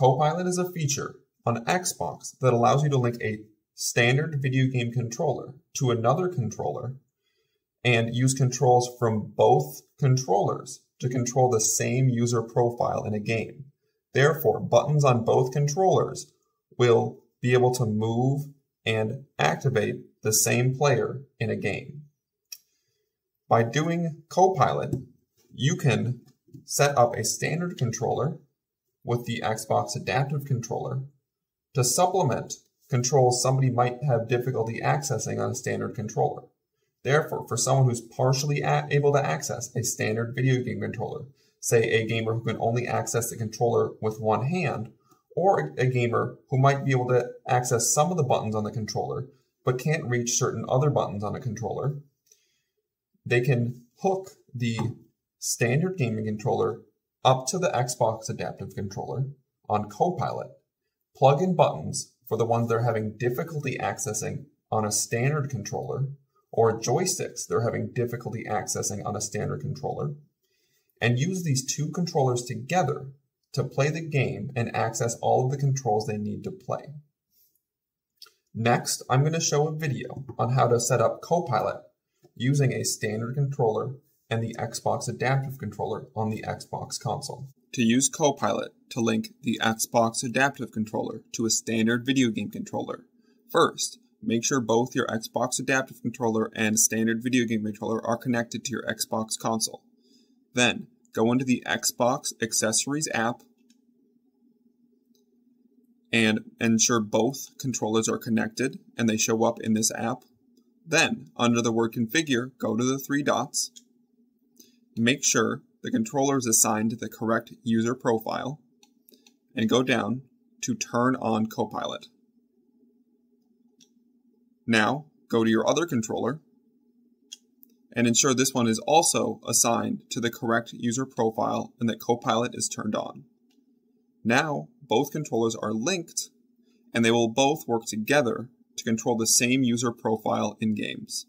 Copilot is a feature on Xbox that allows you to link a standard video game controller to another controller and use controls from both controllers to control the same user profile in a game. Therefore, buttons on both controllers will be able to move and activate the same player in a game. By doing Copilot, you can set up a standard controller with the Xbox Adaptive Controller to supplement controls somebody might have difficulty accessing on a standard controller. Therefore, for someone who's partially able to access a standard video game controller, say a gamer who can only access the controller with one hand, or a gamer who might be able to access some of the buttons on the controller but can't reach certain other buttons on a controller, they can hook the standard gaming controller up to the Xbox Adaptive Controller on Copilot, plug in buttons for the ones they're having difficulty accessing on a standard controller, or joysticks they're having difficulty accessing on a standard controller, and use these two controllers together to play the game and access all of the controls they need to play. Next, I'm going to show a video on how to set up Copilot using a standard controller and the Xbox Adaptive Controller on the Xbox console. To use Copilot to link the Xbox Adaptive Controller to a standard video game controller, first, make sure both your Xbox Adaptive Controller and standard video game controller are connected to your Xbox console. Then, go into the Xbox Accessories app and ensure both controllers are connected and they show up in this app. Then, under the word configure, go to the three dots Make sure the controller is assigned to the correct user profile and go down to turn on Copilot. Now, go to your other controller and ensure this one is also assigned to the correct user profile and that Copilot is turned on. Now, both controllers are linked and they will both work together to control the same user profile in games.